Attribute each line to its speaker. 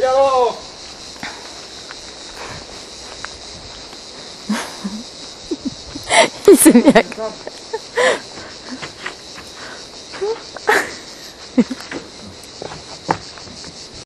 Speaker 1: 야호!
Speaker 2: 이승이